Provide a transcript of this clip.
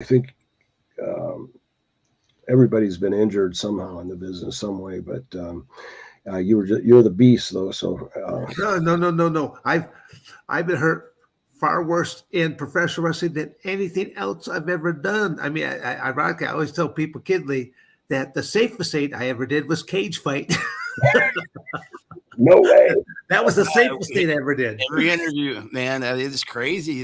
I think um, everybody's been injured somehow in the business some way, but um, uh, you were just, you're the beast though. So uh, no, no, no, no, no. I've I've been hurt far worse in professional wrestling than anything else I've ever done. I mean, I, I, ironically, I always tell people, Kidley, that the safest thing I ever did was cage fight. no way. That was the safest thing I ever did. Every interview, man, it's crazy.